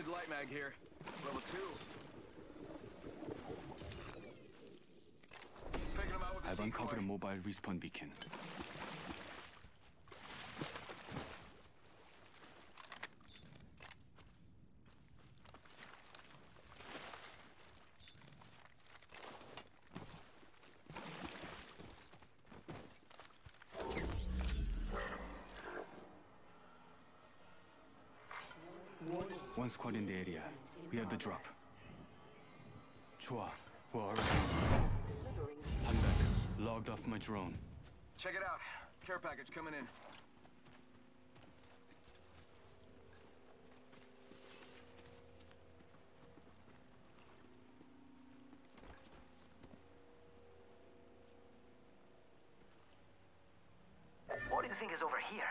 light mag here. Level two. Picking him out with I've uncovered a mobile respawn beacon. One squad in the area. We have the drop. Chua, We're already. I'm back. Logged off my drone. Check it out. Care package coming in. What do you think is over here?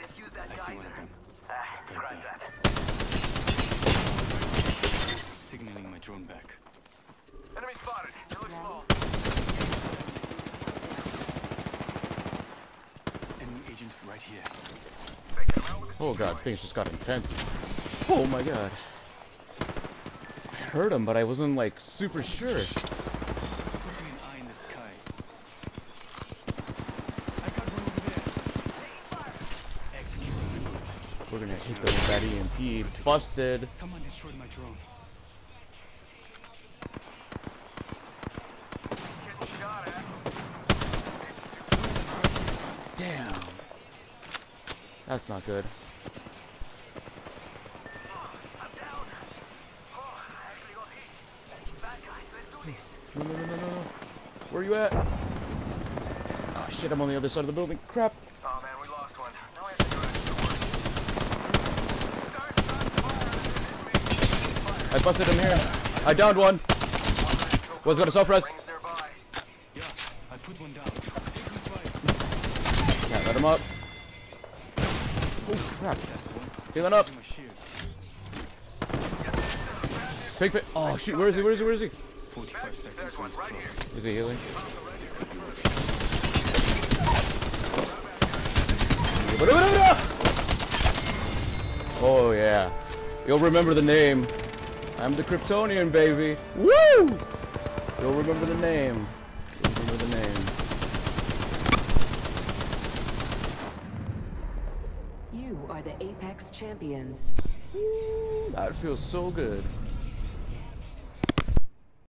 Let's use that I see one geyser. of them. Ah, scratch there. that. Signaling my drone back. Enemy spotted. They look small. Enemy agent right here. Picking him out with the Oh god, things just got intense. Oh my god. I heard him, but I wasn't like super sure. Putting an eye in the sky. I got one over there. Executing my route. We're gonna hit them with that EMP. Busted. Someone destroyed my drone. Getting shot at. Damn. That's not good. I'm down. Oh, I actually got hit. Bad guys, let's do this. No, no, no, no, no. Where are you at? Oh shit, I'm on the other side of the building. Crap. Oh I busted him here. I downed one. Was got a self res. Yeah, I put one down. Taking fire. Can't let him up. Oh crap. Healing up. My shields. Pig pit. Oh shoot, where is he? Where is he? Where is he? 45 seconds. There's one rings right close. here. Is he healing? Oh yeah. You'll remember the name. I'm the Cryptonian, baby. Woo! You'll remember the name. You'll remember the name. You are the Apex Champions. That feels so good.